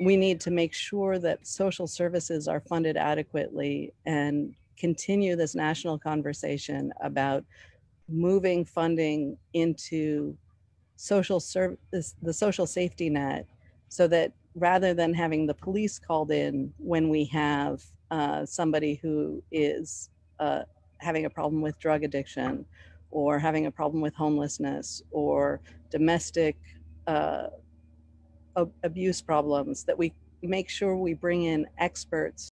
we need to make sure that social services are funded adequately and continue this national conversation about moving funding into social service, the social safety net, so that rather than having the police called in when we have uh, somebody who is uh, having a problem with drug addiction or having a problem with homelessness or domestic uh, ab- abuse problems, that we make sure we bring in experts